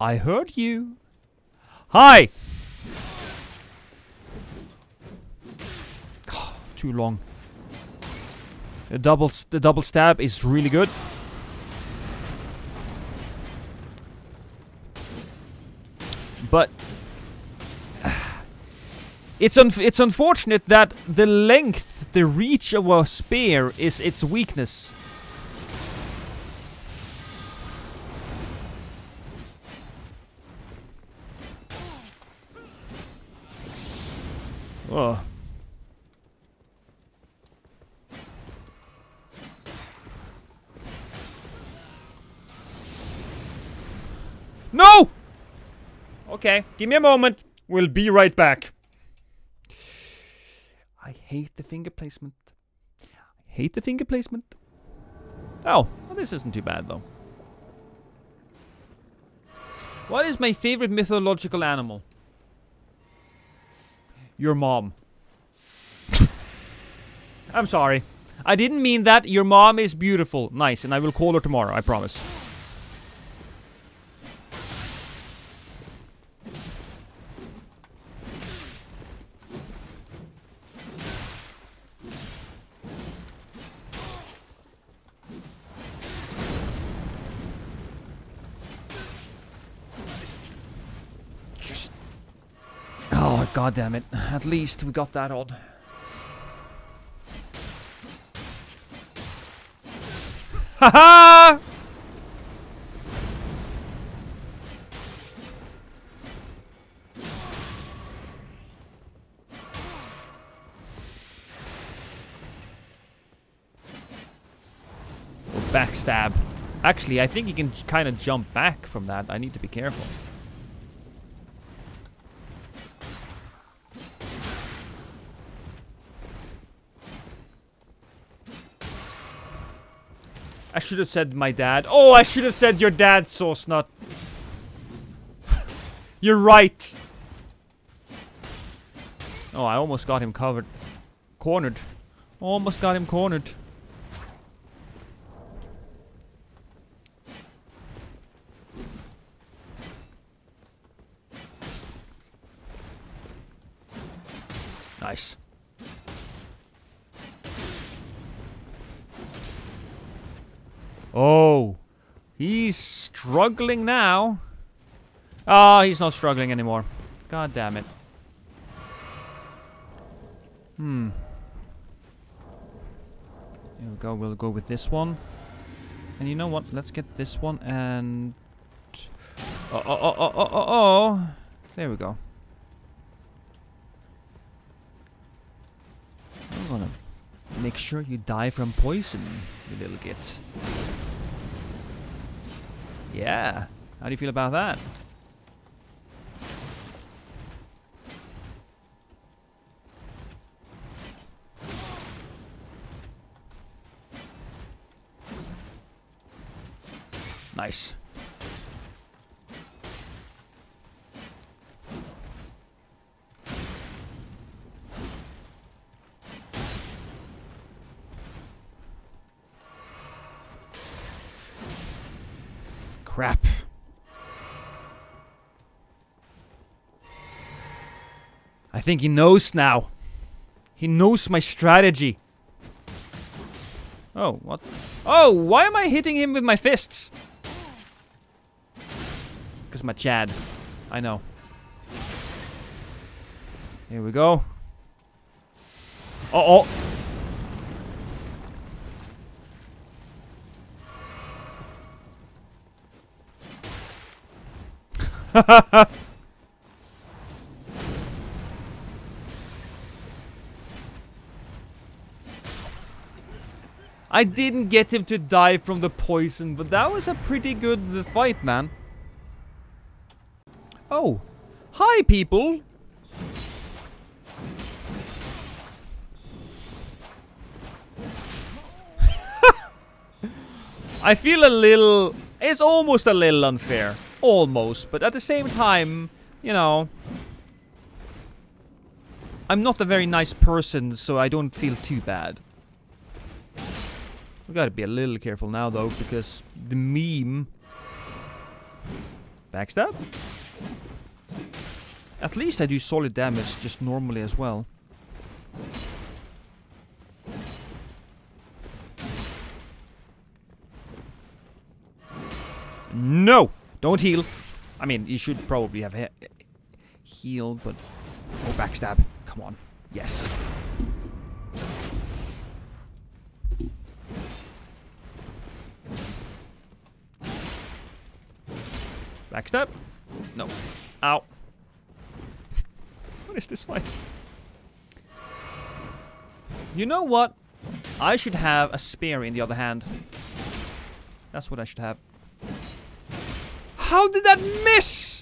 I heard you. Hi! Too long. The double, the double stab is really good. But it's un it's unfortunate that the length, the reach of a spear is its weakness. Oh. No! Okay, give me a moment. We'll be right back. I hate the finger placement. I hate the finger placement. Oh, well, this isn't too bad though. What is my favorite mythological animal? Your mom. I'm sorry. I didn't mean that. Your mom is beautiful. Nice, and I will call her tomorrow, I promise. God damn it. At least we got that on. Haha! Backstab. Actually, I think he can kind of jump back from that. I need to be careful. I should have said my dad. Oh, I should have said your dad, Sauce Nut. You're right. Oh, I almost got him covered. Cornered. Almost got him cornered. Nice. Oh. He's struggling now. Oh, he's not struggling anymore. God damn it. Hmm. Here we go. We'll go with this one. And you know what? Let's get this one and... Oh, oh, oh, oh, oh, oh, oh. There we go. I'm gonna make sure you die from poison, you little git. Yeah. How do you feel about that? Nice. I think he knows now. He knows my strategy. Oh, what? Oh, why am I hitting him with my fists? Because my Chad. I know. Here we go. Uh oh. I didn't get him to die from the poison, but that was a pretty good fight, man. Oh. Hi, people! I feel a little... It's almost a little unfair. Almost. But at the same time, you know... I'm not a very nice person, so I don't feel too bad. We gotta be a little careful now, though, because the meme Backstab? At least I do solid damage just normally as well. No! Don't heal. I mean, you should probably have he healed, but... Oh, backstab. Come on. Yes. Backstab? No. Ow. what is this fight? You know what? I should have a spear in the other hand. That's what I should have. How did that miss?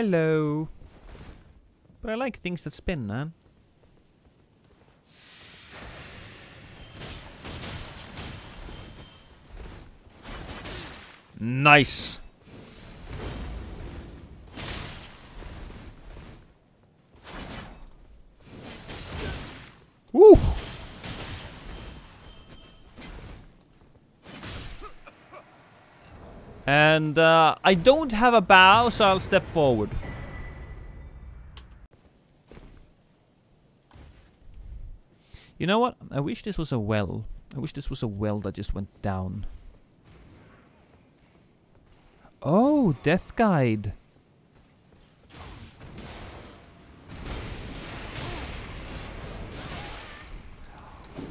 Hello. But I like things that spin, man. Nice. Woo! And uh, I don't have a bow, so I'll step forward. You know what? I wish this was a well. I wish this was a well that just went down. Oh, Death Guide.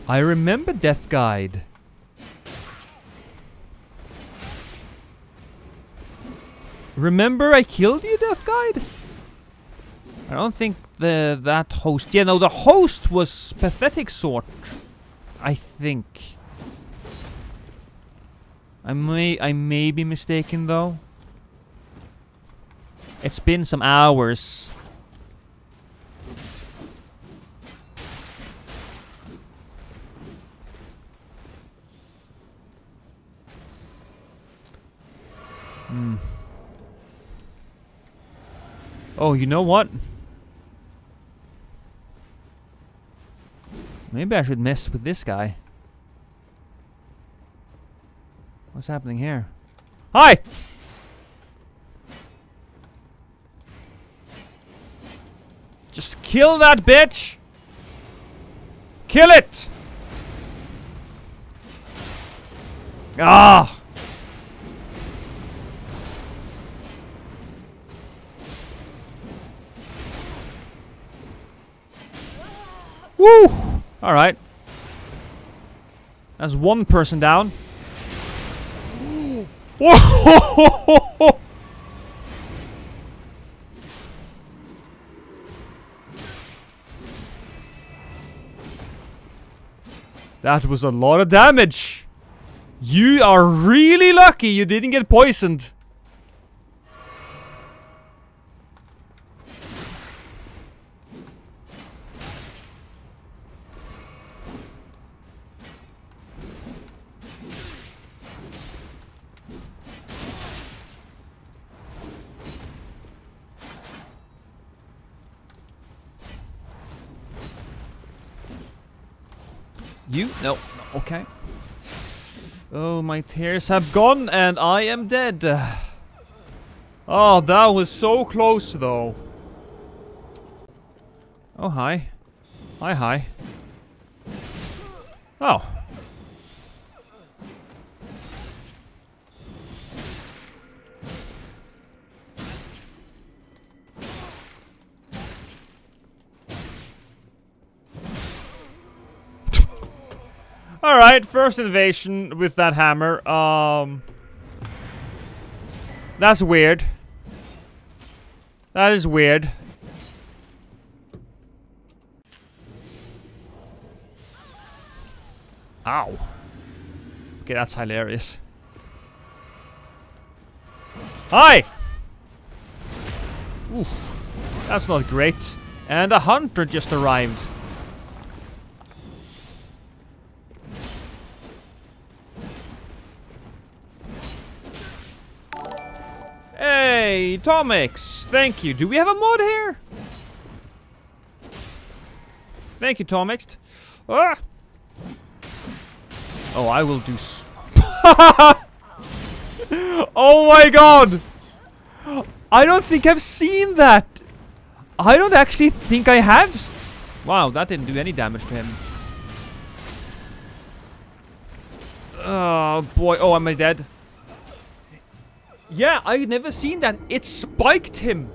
I remember Death Guide. Remember I killed you, Death Guide? I don't think the that host... Yeah, no, the host was Pathetic Sort. I think. I may I may be mistaken though. It's been some hours. Oh, you know what? Maybe I should mess with this guy. What's happening here? Hi! Just kill that bitch! Kill it! Ah! Woo! Alright. That's one person down. Whoa! That was a lot of damage. You are really lucky you didn't get poisoned. You? No. Okay. Oh, my tears have gone and I am dead. Oh, that was so close though. Oh, hi. Hi, hi. First invasion with that hammer. Um, That's weird. That is weird. Ow. Okay, that's hilarious. Hi! Oof. That's not great. And a hunter just arrived. Tomix! Thank you. Do we have a mod here? Thank you, Tomix. Ah! Oh, I will do Oh my god! I don't think I've seen that! I don't actually think I have. Wow, that didn't do any damage to him. Oh boy, oh am I dead? Yeah, I never seen that. It spiked him.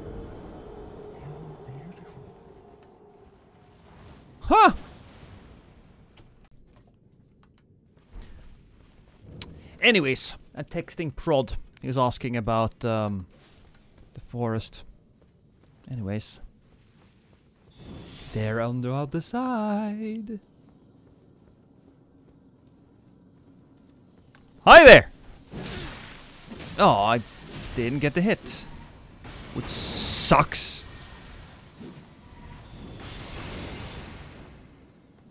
Huh. Anyways, a texting prod is asking about um, the forest. Anyways. They're on the other side. Hi there! Oh, I didn't get the hit. Which sucks.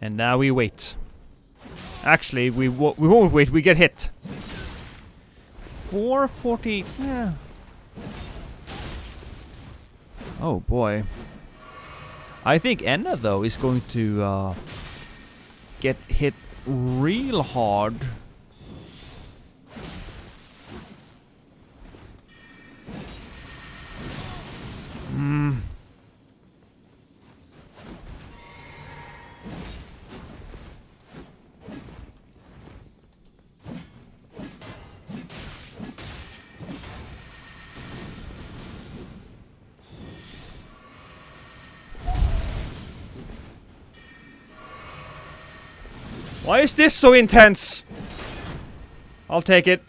And now we wait. Actually, we we won't wait. We get hit. 440. Yeah. Oh boy. I think Enna though is going to uh, get hit real hard. Hmm. Why is this so intense? I'll take it.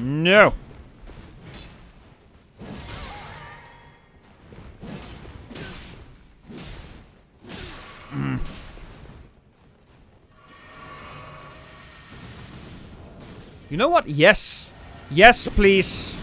No. Mm. You know what? Yes. Yes, please.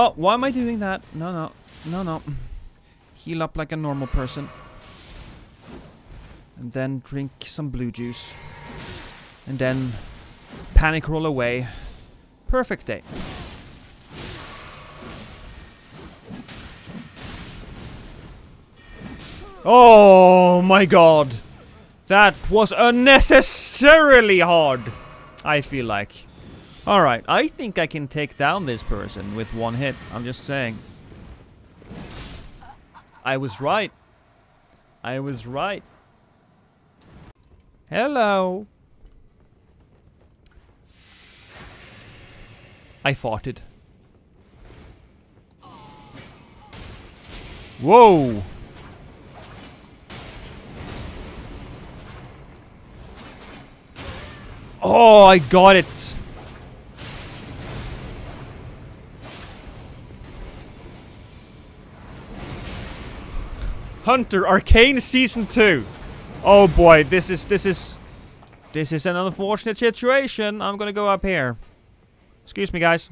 Oh, why am I doing that? No, no. No, no. Heal up like a normal person. And then drink some blue juice. And then panic roll away. Perfect day. Oh my god! That was unnecessarily hard! I feel like. Alright, I think I can take down this person with one hit. I'm just saying. I was right. I was right. Hello. I farted. Whoa! Oh, I got it! Hunter Arcane Season 2. Oh boy, this is this is this is an unfortunate situation. I'm gonna go up here. Excuse me, guys.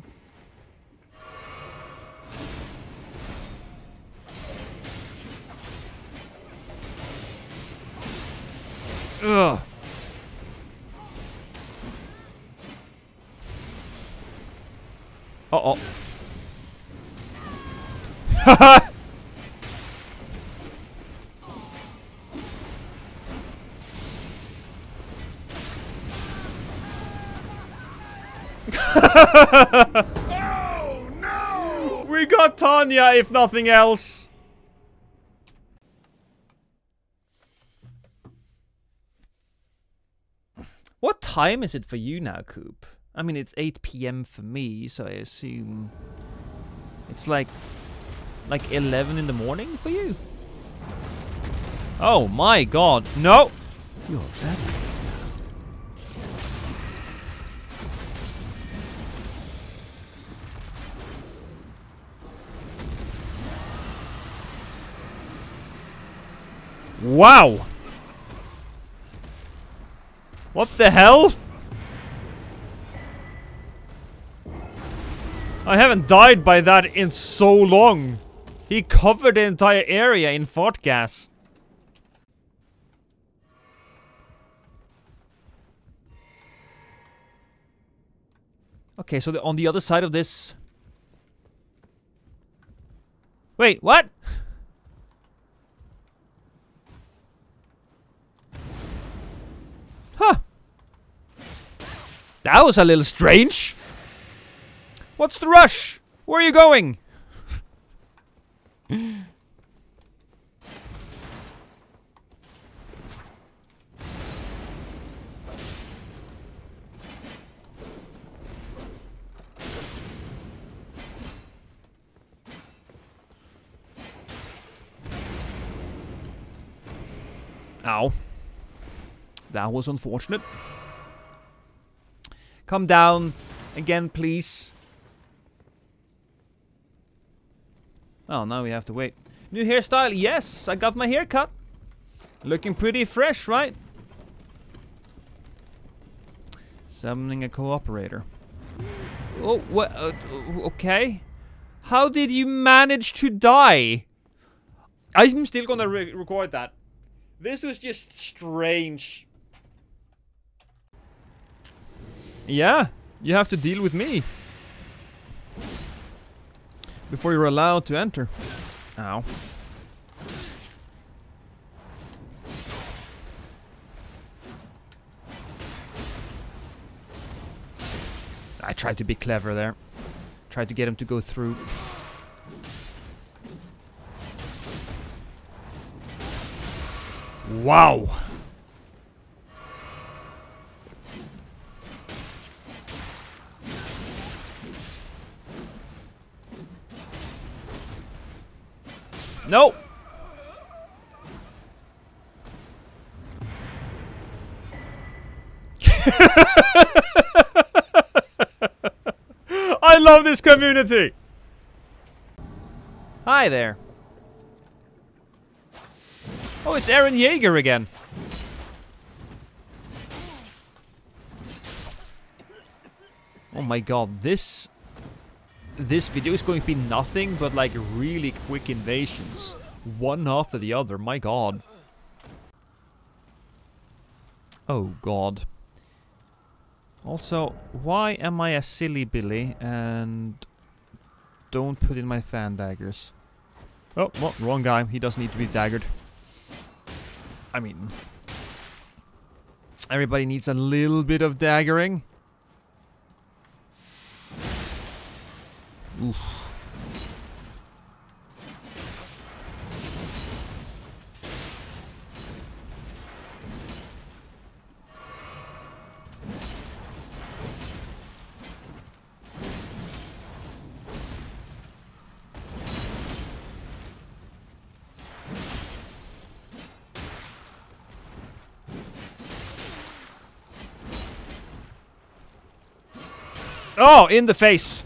Ugh. Uh oh. Oh no! We got Tanya, if nothing else. What time is it for you now, Coop? I mean, it's 8 p.m. for me, so I assume it's like like 11 in the morning for you. Oh my god, no! You're that Wow! What the hell? I haven't died by that in so long. He covered the entire area in fart gas. Okay, so the, on the other side of this... Wait, what? Huh. That was a little strange. What's the rush? Where are you going? Ow. That was unfortunate. Come down again, please. Oh, now we have to wait. New hairstyle? Yes, I got my hair cut. Looking pretty fresh, right? Summoning a cooperator. Oh, what? Uh, okay. How did you manage to die? I'm still gonna re record that. This was just strange. Yeah, you have to deal with me. Before you're allowed to enter. Ow. I tried to be clever there. Tried to get him to go through. Wow. No. I love this community. Hi there. Oh, it's Aaron Yeager again. Oh my god, this this video is going to be nothing but like really quick invasions. One after the other, my god. Oh god. Also, why am I a silly Billy and don't put in my fan daggers? Oh, well, wrong guy. He doesn't need to be daggered. I mean, everybody needs a little bit of daggering. Oof. Oh, in the face.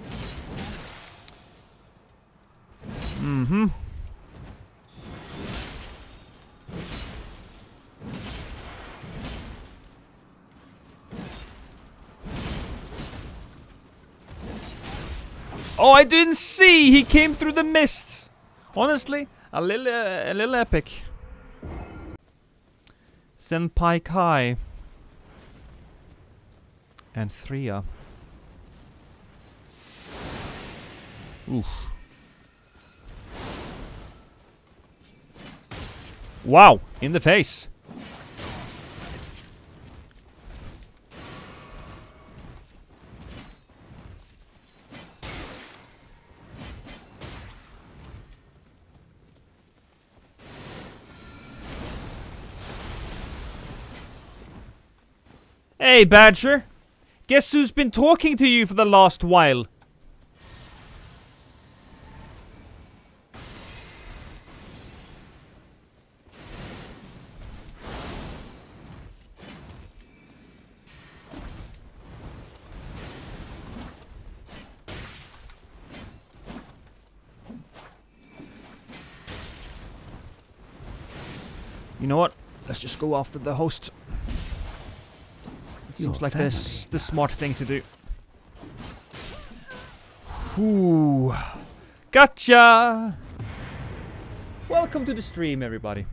See! He came through the mist! Honestly, a little, uh, a little epic. Senpai Kai. And Thria. Oof. Wow, in the face. Hey, Badger. Guess who's been talking to you for the last while? You know what? Let's just go after the host. Seems like this the smart thing to do. Whew. Gotcha! Welcome to the stream, everybody.